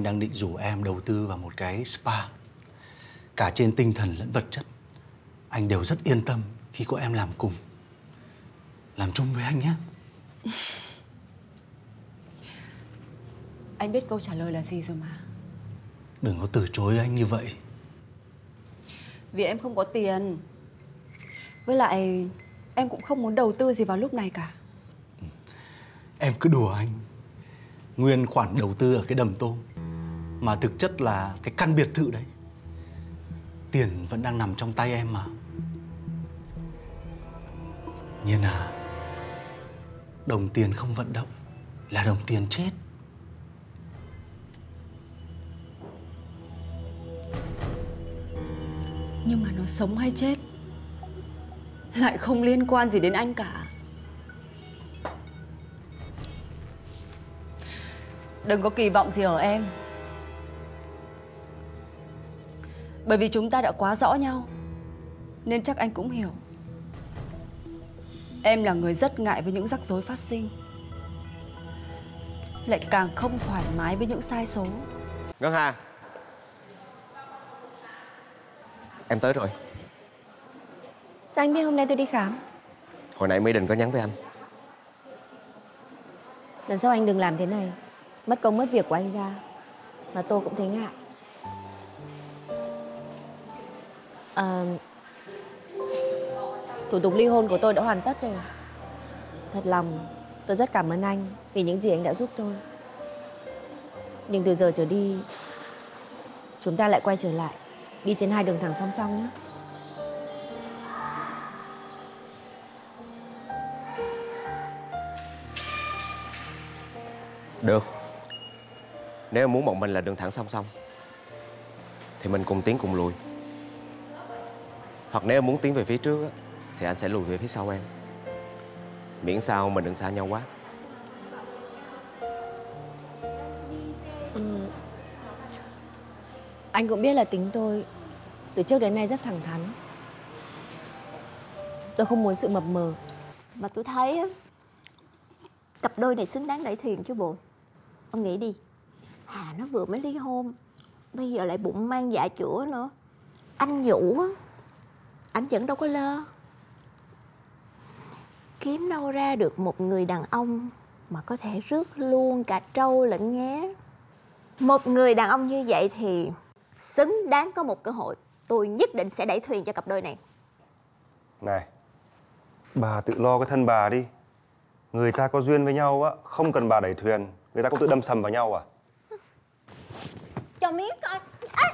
Anh đang định rủ em đầu tư vào một cái spa. Cả trên tinh thần lẫn vật chất. Anh đều rất yên tâm khi có em làm cùng. Làm chung với anh nhé. Anh biết câu trả lời là gì rồi mà Đừng có từ chối anh như vậy. Vì em không có tiền Với lại em cũng không muốn đầu tư gì vào lúc này cả Em cứ đùa anh. Nguyên khoản đầu tư ở cái đầm tôm mà thực chất là cái căn biệt thự đấy. Tiền vẫn đang nằm trong tay em mà. Nhiên à, đồng tiền không vận động là đồng tiền chết. Nhưng mà nó sống hay chết Lại không liên quan gì đến anh cả Đừng có kỳ vọng gì ở em Bởi vì chúng ta đã quá rõ nhau Nên chắc anh cũng hiểu. Em là người rất ngại với những rắc rối phát sinh. Lại càng không thoải mái với những sai số. Ngân Hà. Em tới rồi. Sao anh biết hôm nay tôi đi khám? Hồi nãy Mỹ Đình có nhắn với anh. Lần sau anh đừng làm thế này. Mất công mất việc của anh ra Mà tôi cũng thấy ngại à, Thủ tục ly hôn của tôi đã hoàn tất rồi. Thật lòng tôi rất cảm ơn anh Vì những gì anh đã giúp tôi. Nhưng từ giờ trở đi Chúng ta lại quay trở lại Đi trên hai đường thẳng song song nhé. Được. Nếu em muốn bọn mình là đường thẳng song song Thì mình cùng tiến cùng lùi. Hoặc nếu em muốn tiến về phía trước á, Thì anh sẽ lùi về phía sau em. Miễn sao mình đừng xa nhau quá. Anh cũng biết là tính tôi Từ trước đến nay rất thẳng thắn. Tôi không muốn sự mập mờ. Mà tôi thấy á Cặp đôi này xứng đáng đẩy thuyền chứ bộ. Ông nghĩ đi Hà nó vừa mới ly hôn Bây giờ lại bụng mang dạ chữa nữa. Anh Vũ á Anh vẫn đâu có lơ. Kiếm đâu ra được một người đàn ông Mà có thể rước luôn cả trâu lẫn nghé. Một người đàn ông như vậy thì Xứng đáng có một cơ hội. Tôi nhất định sẽ đẩy thuyền cho cặp đôi này. Này, bà tự lo cái thân bà đi. Người ta có duyên với nhau á, không cần bà đẩy thuyền, người ta cũng tự đâm sầm vào nhau à. Cho miếng coi. À,